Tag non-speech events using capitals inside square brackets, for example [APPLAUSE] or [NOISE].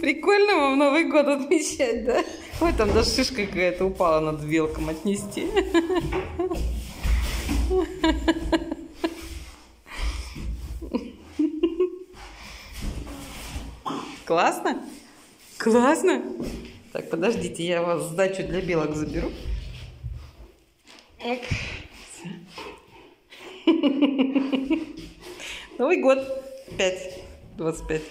Прикольно вам Новый год отмечать, да? Ой, там даже шишка какая-то упала, надо вилком отнести. Классно? Классно? Так, подождите, я вас сдачу для белок заберу. Оп. [LAUGHS] Новый год. 5. 25.